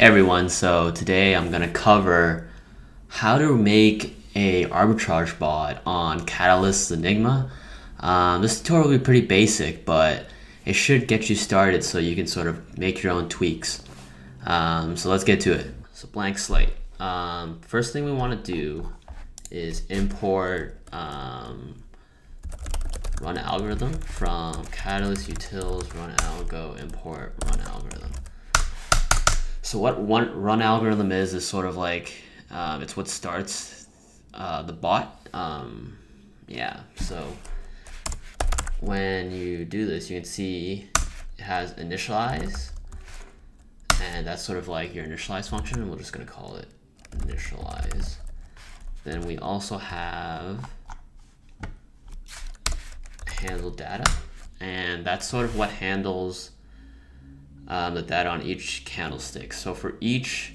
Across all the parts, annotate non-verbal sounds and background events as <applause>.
Everyone, so today I'm going to cover how to make a arbitrage bot on Catalyst Enigma. Um, this tutorial will be pretty basic, but it should get you started so you can sort of make your own tweaks. Um, so let's get to it. So blank slate. Um, first thing we want to do is import um, run algorithm from Catalyst utils run algo import run algorithm. So what one run algorithm is is sort of like um, it's what starts uh, the bot. Um, yeah. So when you do this, you can see it has initialize, and that's sort of like your initialize function. And we're just gonna call it initialize. Then we also have handle data, and that's sort of what handles um, the data on each candlestick. So for each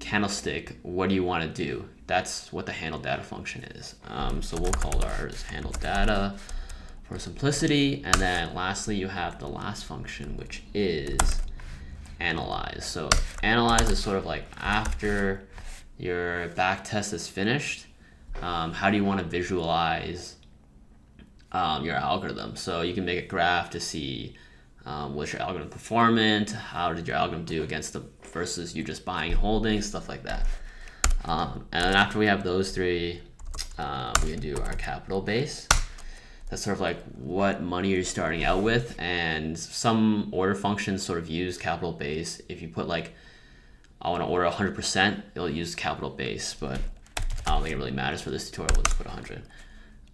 candlestick, what do you want to do? That's what the handle data function is. Um, so we'll call ours handle data for simplicity. And then lastly, you have the last function, which is analyze. So analyze is sort of like after your back test is finished, um, how do you want to visualize um, your algorithm? So you can make a graph to see um, what's your algorithm performant, How did your algorithm do against the versus you just buying and holding, stuff like that. Um, and then after we have those three, uh, we can do our capital base. That's sort of like what money you're starting out with, and some order functions sort of use capital base. If you put like, I want to order 100%, it'll use capital base, but I don't think it really matters for this tutorial. We'll just put 100.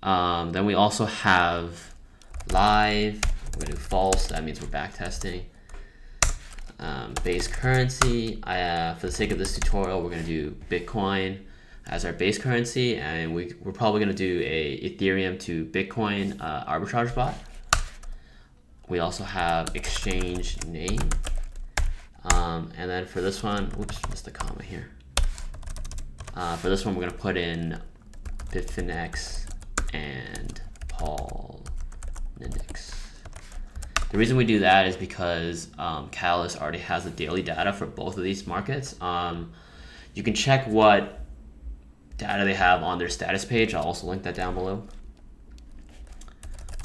Um, then we also have live we're gonna do false, that means we're back testing. Um, base currency, uh, for the sake of this tutorial, we're gonna do Bitcoin as our base currency, and we, we're probably gonna do a Ethereum to Bitcoin uh, arbitrage bot. We also have exchange name. Um, and then for this one, whoops, missed the comma here. Uh, for this one, we're gonna put in Bitfinex and Poloniex. The reason we do that is because um, Catalyst already has the daily data for both of these markets. Um, you can check what data they have on their status page. I'll also link that down below.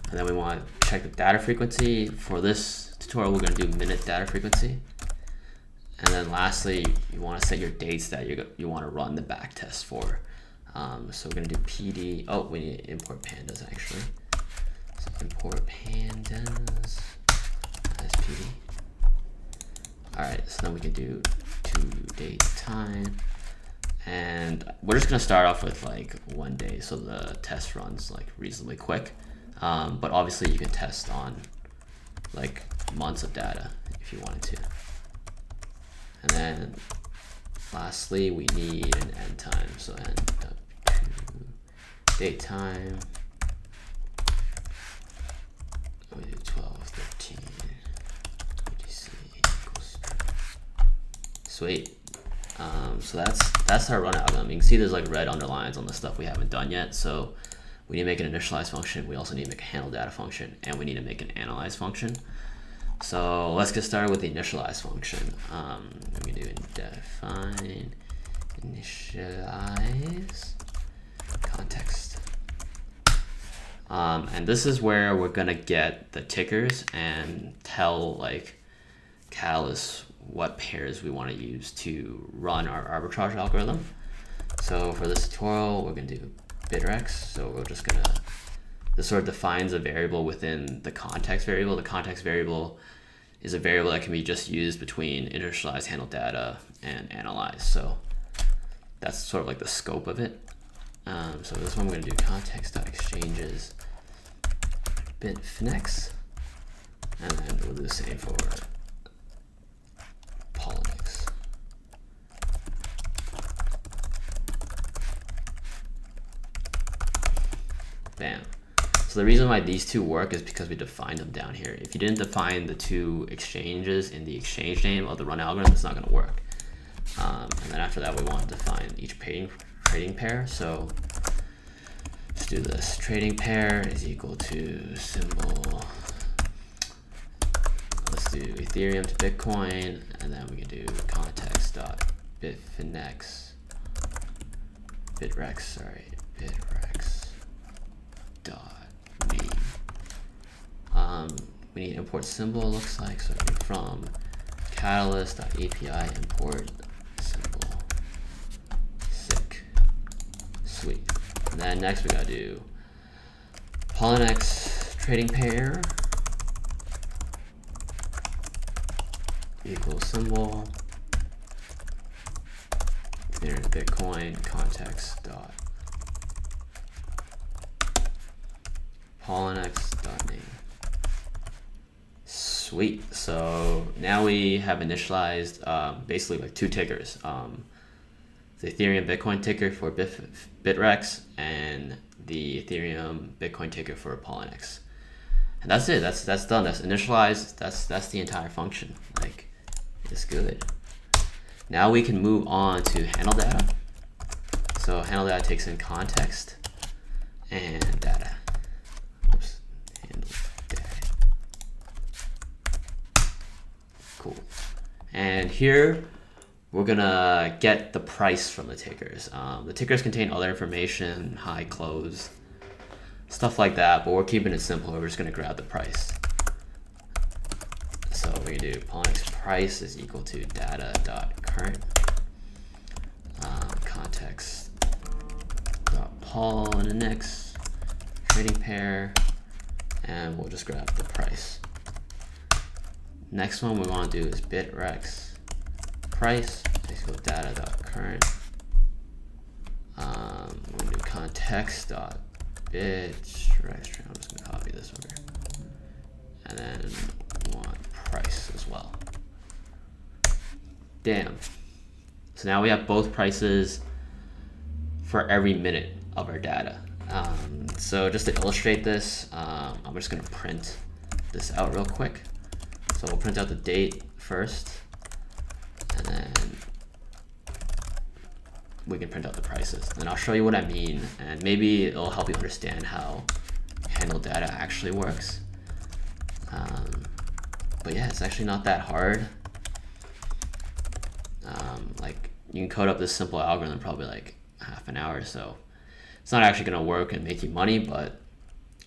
And then we want to check the data frequency. For this tutorial, we're going to do minute data frequency. And then lastly, you want to set your dates that you you want to run the back test for. Um, so we're going to do PD. Oh, we need to import pandas actually. Import pandas. All right, so then we can do to date time. And we're just gonna start off with like one day so the test runs like reasonably quick. Um, but obviously you can test on like months of data if you wanted to. And then lastly, we need an end time. So end to date time. We do 12, 13. Sweet. Um, so that's that's our run algorithm. You can see there's like red underlines on the stuff we haven't done yet. So we need to make an initialize function. We also need to make a handle data function, and we need to make an analyze function. So let's get started with the initialize function. Um, we do define initialize context. Um, and this is where we're gonna get the tickers and tell like Catalyst what pairs we want to use to run our arbitrage algorithm. So for this tutorial, we're going to do bittrex. So we're just going to, this sort of defines a variable within the context variable. The context variable is a variable that can be just used between initialize, handle data, and analyze. So that's sort of like the scope of it. Um, so this one we're going to do context.exchanges bitfinex, and then we'll do the same for Bam. So the reason why these two work is because we defined them down here. If you didn't define the two exchanges in the exchange name of the run algorithm, it's not going to work. Um, and then after that, we want to define each trading, trading pair. So let's do this. Trading pair is equal to symbol. Let's do Ethereum to Bitcoin, and then we can do context dot bitfinex, bittrex, sorry, bittrex dot. Um, we need import symbol looks like, so from catalyst dot API import symbol, sick, sweet. And then next we gotta do Poloniex trading pair equals symbol there's Bitcoin context dot Poloniex name. Sweet. So now we have initialized um, basically like two tickers. Um, the Ethereum Bitcoin ticker for Bit Bittrex and the Ethereum Bitcoin ticker for Poloniex. And that's it. That's that's done. That's initialized. That's that's the entire function. Like it's good. Now we can move on to handle data. So handle data takes in context and data. Oops, handle data. Cool. And here we're gonna get the price from the tickers. Um, the tickers contain other information, high, close, stuff like that, but we're keeping it simple. We're just gonna grab the price. So we do Poloniex price is equal to data dot current um, context dot Poloniex trading pair, and we'll just grab the price. Next one we want to do is bittrex price equal data dot current. Um, we're gonna do context dot bittrex. I'm just gonna copy this over, and then want price as well. Damn. So now we have both prices for every minute of our data. Um, so just to illustrate this, um, I'm just gonna print this out real quick. So we'll print out the date first, and then we can print out the prices. And I'll show you what I mean, and maybe it'll help you understand how handle data actually works. Um, but yeah, it's actually not that hard. Um, like you can code up this simple algorithm probably like half an hour or so. It's not actually going to work and make you money, but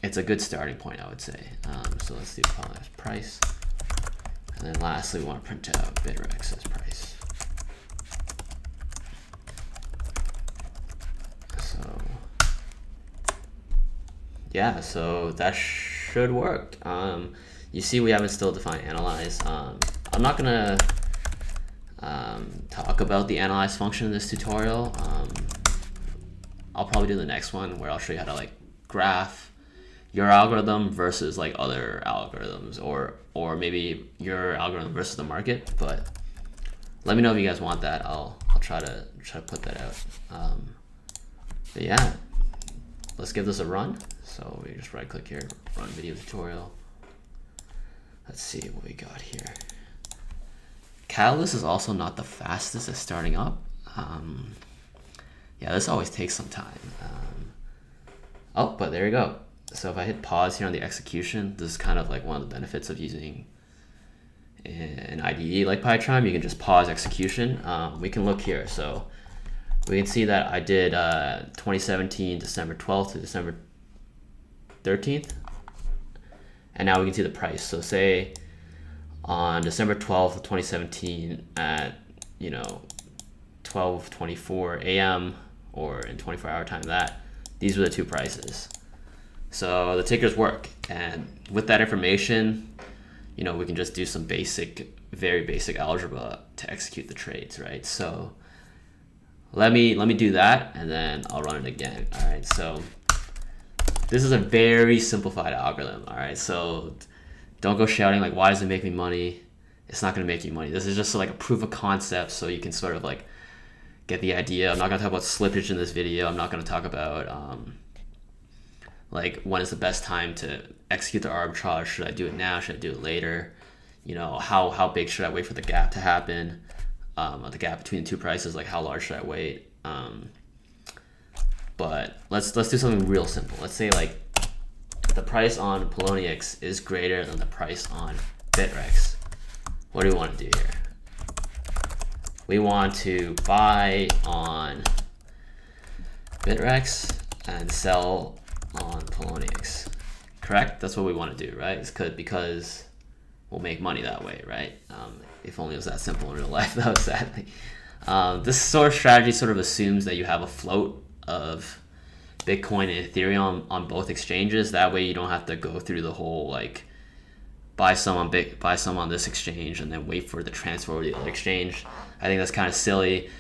it's a good starting point, I would say. Um, so let's do price. And then lastly, we want to print out bittrex's price. So yeah, so that should work. Um, you see we haven't still defined analyze. Um, I'm not gonna um, talk about the analyze function in this tutorial. Um, I'll probably do the next one where I'll show you how to like graph your algorithm versus like other algorithms or or maybe your algorithm versus the market. But let me know if you guys want that. I'll I'll try to try to put that out. Um, but yeah, let's give this a run. So we just right click here, run video tutorial. Let's see what we got here. Catalyst is also not the fastest at starting up. Um, yeah, this always takes some time. Um, oh, but there we go. So if I hit pause here on the execution, this is kind of like one of the benefits of using an IDE like PyCharm. You can just pause execution. Um, we can look here. So we can see that I did uh, 2017 December 12th to December 13th and now we can see the price. So say on December 12th of 2017 at, you know, 12.24 a.m. or in 24 hour time that, these were the two prices. So the tickers work. And with that information, you know, we can just do some basic, very basic algebra to execute the trades, right? So let me, let me do that and then I'll run it again. All right, so this is a very simplified algorithm, all right? So don't go shouting like, why does it make me money? It's not gonna make you money. This is just like a proof of concept so you can sort of like get the idea. I'm not gonna talk about slippage in this video. I'm not gonna talk about um, like when is the best time to execute the arbitrage. Should I do it now? Should I do it later? You know, how, how big should I wait for the gap to happen? Um, the gap between the two prices, like how large should I wait? Um, but let's let's do something real simple. Let's say like the price on Poloniex is greater than the price on Bittrex. what do we want to do here? We want to buy on Bittrex and sell on Poloniex. Correct? That's what we want to do, right? It's cause, because we'll make money that way, right? Um, if only it was that simple in real <laughs> life, though, sadly. Um, this sort of strategy sort of assumes that you have a float of Bitcoin and Ethereum on both exchanges. That way you don't have to go through the whole like buy some on Bit, buy some on this exchange and then wait for the transfer to the other exchange. I think that's kind of silly.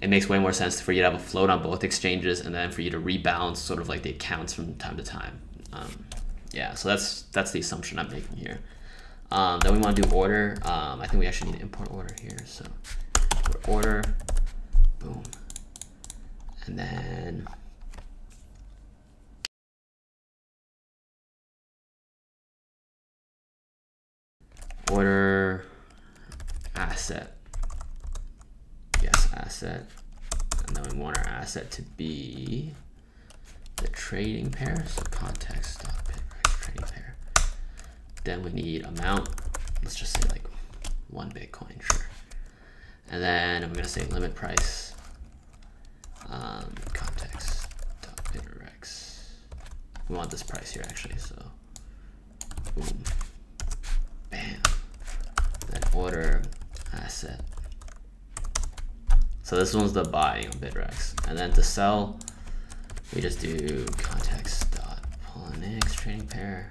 It makes way more sense for you to have a float on both exchanges and then for you to rebalance sort of like the accounts from time to time. Um, yeah, so that's that's the assumption I'm making here. Um, then we want to do order. Um, I think we actually need to import order here. So order, boom, and then order asset. Yes, asset. And then we want our asset to be the trading pair. So context trading pair. Then we need amount. Let's just say like one Bitcoin, sure. And then I'm gonna say limit price. Um, context bittrex. We want this price here actually, so boom, bam. Then order asset. So this one's the buy on Bittrex. And then to sell, we just do context dot Poloniex trading pair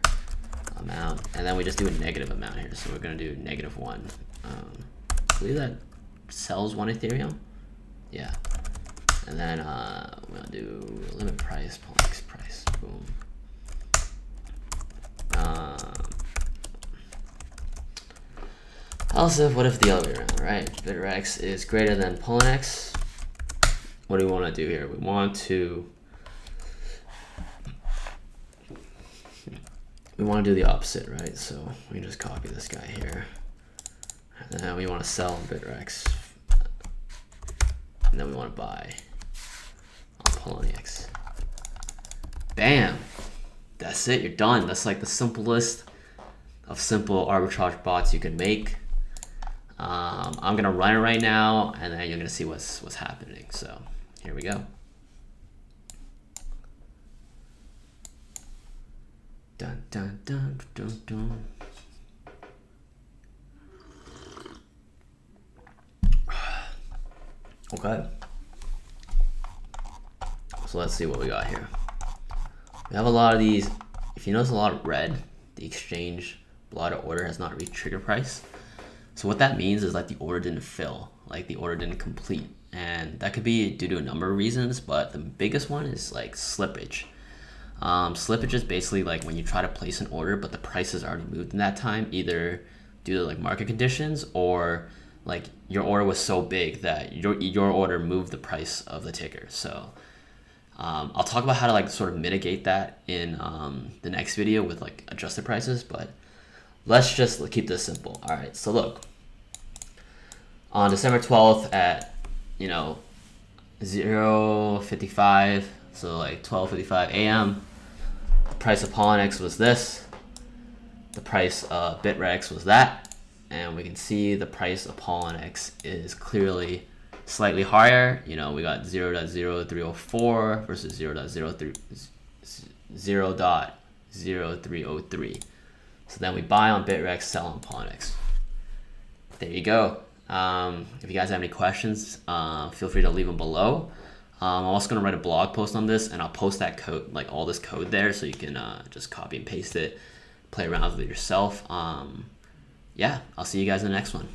amount, and then we just do a negative amount here. So we're gonna do negative one. Um, I believe that sells one Ethereum. Yeah. And then uh, we'll do limit price, Poloniex price, boom. Um, also, what if the other way around, right? Bittrex is greater than Poloniex. What do we want to do here? We want to we want to do the opposite, right? So we just copy this guy here. And then we want to sell Bittrex. And then we want to buy on Poloniex. Bam! That's it, you're done. That's like the simplest of simple arbitrage bots you can make. Um, I'm gonna run it right now and then you're gonna see what's what's happening. So here we go. Dun dun dun dun dun. Okay. So let's see what we got here. We have a lot of these. If you notice a lot of red, the exchange blotter order has not reached trigger price. So what that means is like the order didn't fill, like the order didn't complete. And that could be due to a number of reasons, but the biggest one is like slippage. Um, slippage is basically like when you try to place an order, but the price has already moved in that time, either due to like market conditions or like your order was so big that your your order moved the price of the ticker. So um, I'll talk about how to like sort of mitigate that in um, the next video with like adjusted prices, but let's just keep this simple. All right, so look, on December 12th at, you know, 0.55, so like 12.55 a.m., the price of Poloniex was this, the price of Bittrex was that, and we can see the price of Poloniex is clearly slightly higher. You know, we got 0 0.0304 versus 0 0.0303. So then we buy on Bittrex, sell on Poloniex. There you go. Um, if you guys have any questions, uh, feel free to leave them below. Um, I'm also going to write a blog post on this, and I'll post that code, like all this code there, so you can uh, just copy and paste it, play around with it yourself. Um, yeah, I'll see you guys in the next one.